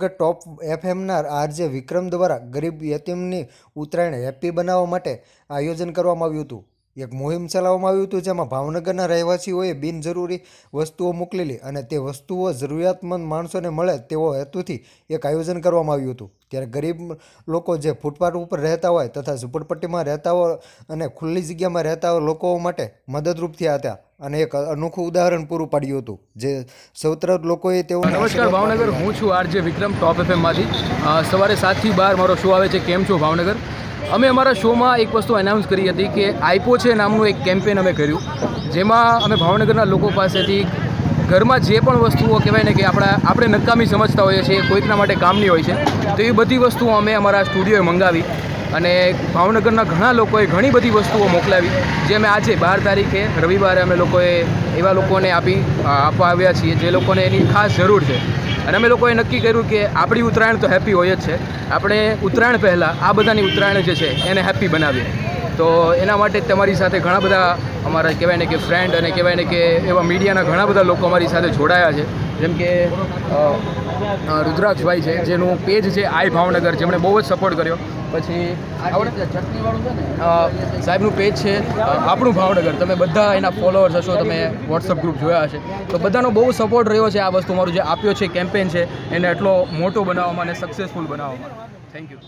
Bhavnagar top એફએમના RJ Vikram દ્વારા ગરીબ યતીમની ઉત્તરાયણ હેપી બનાવવા માટે આયોજન કરવામાં આવ્યું હતું. એક મુહિમ ચલાવવામાં આવ્યું હતું જેમાં ભાવનગરના રહેવાસીઓએ બિનજરૂરી વસ્તુઓ મોકલેલી અને તે વસ્તુઓ જરૂરિયાતમંદ માણસોને મળે તેવો હેતુથી એક આયોજન કરવામાં આવ્યું હતું. ત્યારે ગરીબ લોકો જે ફૂટપાથ ઉપર રહેતા હોય તથા ઝૂંપડપટ્ટીમાં રહેતા હોય અને ખુલ્લી જગ્યામાં રહેતા હોય લોકો માટે મદદરૂપ થયા હતા. અને એક અનોખું ઉદાહરણ પૂરું પાડ્યું હતું, જે સૌત્ર લોકોએ તેઓ નમસ્કાર, ભાવનગર. હું છું આરજે વિક્રમ ટોપ એફએમમાંથી સવારે સાતથી બાર મારો શો આવે છે. કેમ છો, ભાવનગર? અમે અમારા શોમાં એક વસ્તુ એનાઉન્સ કરી હતી કે આઈપો છે નામનું એક કેમ્પેન અમે કર્યું. જેમાં અમે ભાવનગરના લોકો પાસેથી ઘરમાં જે પણ વસ્તુઓ કહેવાય ને કે આપણા આપણે નકામી સમજતા હોઈએ છીએ, કોઈકના માટે કામની હોય છે, તો એ બધી વસ્તુઓ અમે અમારા સ્ટુડિયોએ મંગાવી અને ભાવનગરના ઘણા લોકોએ ઘણી બધી વસ્તુઓ મોકલાવી, જે અમે આજે બાર તારીખે, રવિવારે અમે લોકોએ એવા લોકોને આપી આપવા આવ્યા છીએ, જે લોકોને એની ખાસ જરૂર છે. અને અમે લોકોએ નક્કી કર્યું કે આપણી ઉત્તરાયણ તો હેપી હોય જ છે. આપણે ઉત્તરાયણ પહેલાં આ બધાની ઉત્તરાયણ જે છે એને હેપી બનાવીએ. તો એના માટે તમારી સાથે ઘણા બધા અમારા કહેવાય ને કે ફ્રેન્ડ અને કહેવાય ને કે એવા મીડિયાના ઘણા બધા લોકો અમારી સાથે જોડાયા છે. જેમ કે રુદ્રાક્ષભાઈ છે, જેનું પેજ છે આઈ ભાવનગર, જેમણે બહુ જ સપોર્ટ કર્યો. પછી સાહેબનું પેજ છે આપણું ભાવનગર. તમે બધા એના ફોલોઅર્સ હશો તમે વોટ્સઅપ ગ્રુપ જોયા હશે. તો બધાનો બહુ સપોર્ટ રહ્યો છે આ વસ્તુ મારું જે આપ્યો છે કેમ્પેન છે એને એટલો મોટો બનાવવામાં અને સક્સેસફુલ બનાવવામાં. Thank you